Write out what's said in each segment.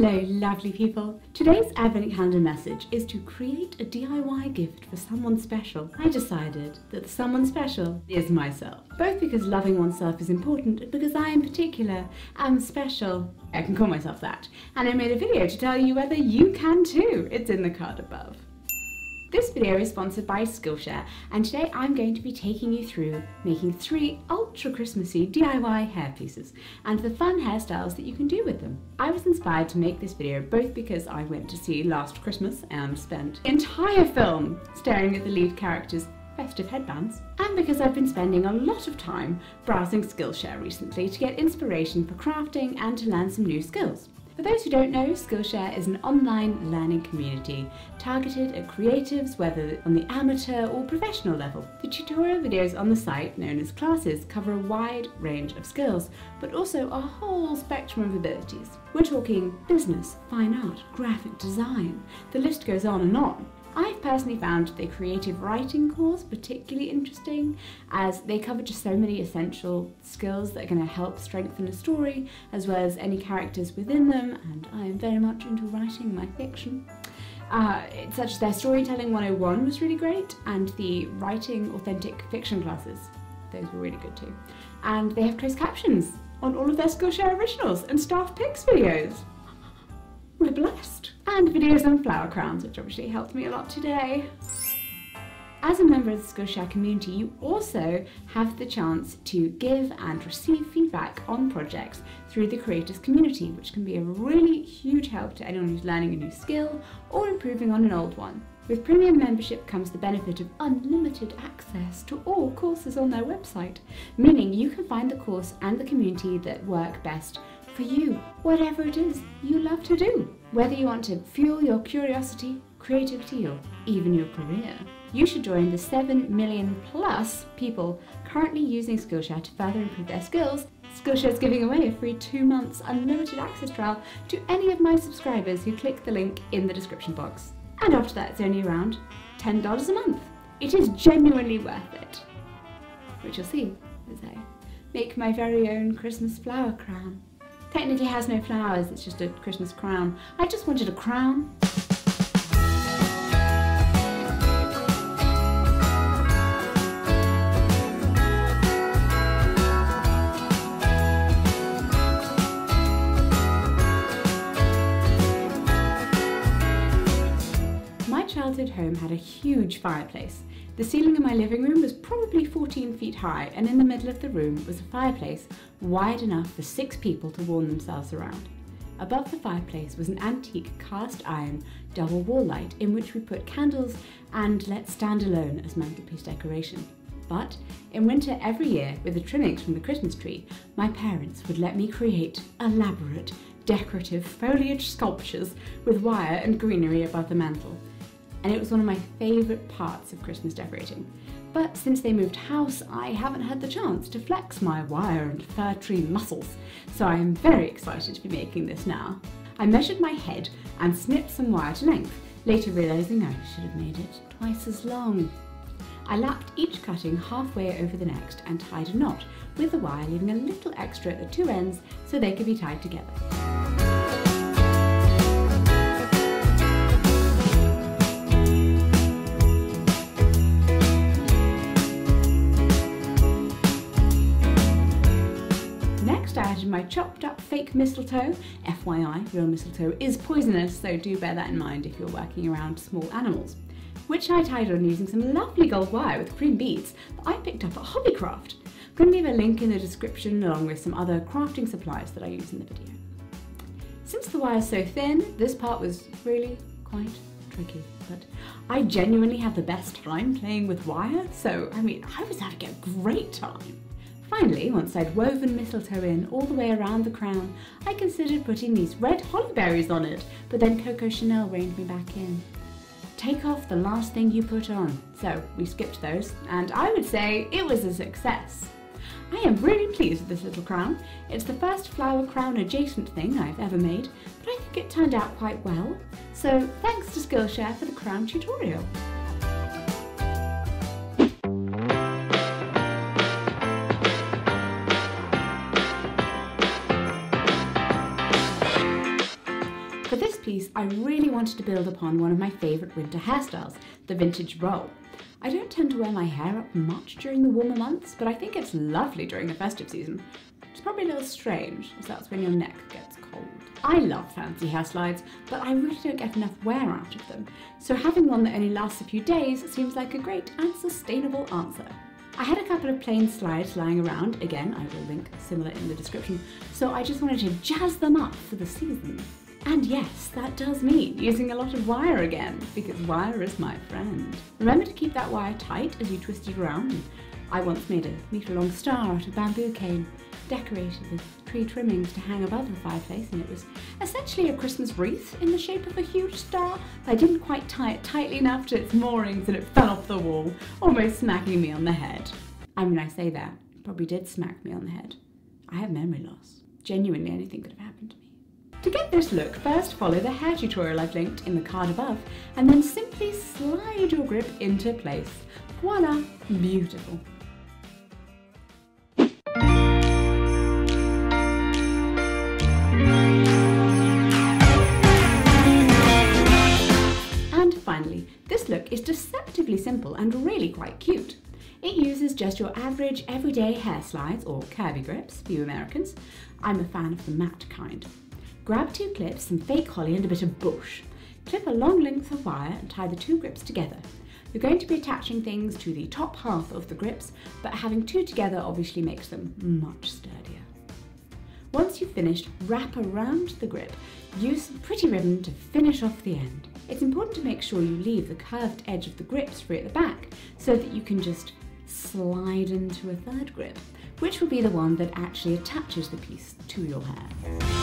Hello lovely people! Today's advent calendar message is to create a DIY gift for someone special. I decided that someone special is myself. Both because loving oneself is important and because I in particular am special. I can call myself that. And I made a video to tell you whether you can too. It's in the card above. This video is sponsored by Skillshare and today I'm going to be taking you through making three ultra Christmassy DIY hair pieces and the fun hairstyles that you can do with them. I was inspired to make this video both because I went to see Last Christmas and spent entire film staring at the lead character's festive headbands, and because I've been spending a lot of time browsing Skillshare recently to get inspiration for crafting and to learn some new skills. For those who don't know, Skillshare is an online learning community targeted at creatives, whether on the amateur or professional level. The tutorial videos on the site, known as classes, cover a wide range of skills, but also a whole spectrum of abilities. We're talking business, fine art, graphic design, the list goes on and on. I've personally found the creative writing course particularly interesting as they cover just so many essential skills that are going to help strengthen a story as well as any characters within them and I am very much into writing my fiction. Uh, such as their Storytelling 101 was really great and the Writing Authentic Fiction classes, those were really good too. And they have closed captions on all of their Skillshare originals and staff picks videos. We're blessed. And videos on flower crowns, which obviously helped me a lot today. As a member of the Skillshare community, you also have the chance to give and receive feedback on projects through the creators community, which can be a really huge help to anyone who's learning a new skill or improving on an old one. With premium membership comes the benefit of unlimited access to all courses on their website, meaning you can find the course and the community that work best for you, whatever it is you love to do. Whether you want to fuel your curiosity, creativity, or even your career, you should join the 7 million plus people currently using Skillshare to further improve their skills. Skillshare is giving away a free two months unlimited access trial to any of my subscribers who click the link in the description box. And after that, it's only around $10 a month. It is genuinely worth it. Which you'll see as I make my very own Christmas flower crown. Technically has no flowers, it's just a Christmas crown. I just wanted a crown. My childhood home had a huge fireplace the ceiling in my living room was probably 14 feet high and in the middle of the room was a fireplace wide enough for six people to warm themselves around. Above the fireplace was an antique cast iron double wall light in which we put candles and let stand alone as mantelpiece decoration. But in winter every year, with the trimmings from the Christmas tree, my parents would let me create elaborate, decorative foliage sculptures with wire and greenery above the mantel and it was one of my favourite parts of Christmas decorating. But since they moved house, I haven't had the chance to flex my wire and fir tree muscles, so I am very excited to be making this now. I measured my head and snipped some wire to length, later realising I should have made it twice as long. I lapped each cutting halfway over the next and tied a knot, with the wire leaving a little extra at the two ends so they could be tied together. Chopped up fake mistletoe. FYI, real mistletoe is poisonous, so do bear that in mind if you're working around small animals. Which I tied on using some lovely gold wire with cream beads that I picked up at Hobbycraft. I'm going to leave a link in the description along with some other crafting supplies that I use in the video. Since the wire is so thin, this part was really quite tricky, but I genuinely have the best time playing with wire, so I mean, I was having a great time. Finally, once I'd woven mistletoe in all the way around the crown, I considered putting these red holly berries on it, but then Coco Chanel reined me back in. Take off the last thing you put on. So we skipped those, and I would say it was a success. I am really pleased with this little crown. It's the first flower crown adjacent thing I've ever made, but I think it turned out quite well. So thanks to Skillshare for the crown tutorial. I really wanted to build upon one of my favourite winter hairstyles, the vintage roll. I don't tend to wear my hair up much during the warmer months, but I think it's lovely during the festive season. It's probably a little strange, as that's when your neck gets cold. I love fancy hair slides, but I really don't get enough wear out of them, so having one that only lasts a few days seems like a great and sustainable answer. I had a couple of plain slides lying around, again I will link similar in the description, so I just wanted to jazz them up for the season. And yes, that does mean using a lot of wire again, because wire is my friend. Remember to keep that wire tight as you twist it around. I once made a metre long star out of bamboo cane, decorated with tree trimmings to hang above the fireplace, and it was essentially a Christmas wreath in the shape of a huge star. I didn't quite tie it tightly enough to its moorings and it fell off the wall, almost smacking me on the head. I mean, I say that, it probably did smack me on the head. I have memory loss. Genuinely anything could have happened to me. To get this look, first follow the hair tutorial I've linked in the card above, and then simply slide your grip into place. Voila, beautiful. And finally, this look is deceptively simple and really quite cute. It uses just your average everyday hair slides or curvy grips for you Americans. I'm a fan of the matte kind. Grab two clips, some fake holly and a bit of bush. Clip a long length of wire and tie the two grips together. You're going to be attaching things to the top half of the grips, but having two together obviously makes them much sturdier. Once you've finished, wrap around the grip. Use some pretty ribbon to finish off the end. It's important to make sure you leave the curved edge of the grips free at the back so that you can just slide into a third grip, which will be the one that actually attaches the piece to your hair.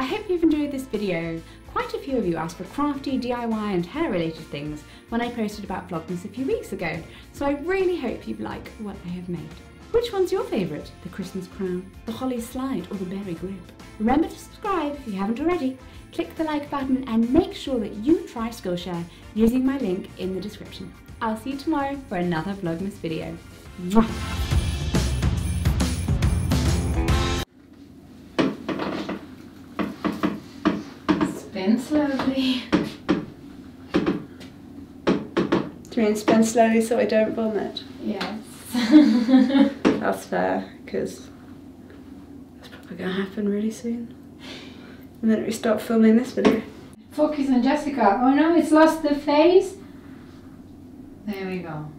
I hope you've enjoyed this video. Quite a few of you asked for crafty, DIY and hair related things when I posted about Vlogmas a few weeks ago, so I really hope you like what I have made. Which one's your favourite? The Christmas crown, the holly slide or the berry grip? Remember to subscribe if you haven't already, click the like button and make sure that you try Skillshare using my link in the description. I'll see you tomorrow for another Vlogmas video. Mwah! Spin slowly. Do you mean spin slowly so I don't vomit? Yes. That's fair, because that's probably going to happen really soon. The minute we stop filming this video. Focus on Jessica. Oh no, it's lost the face. There we go.